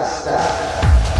Stop.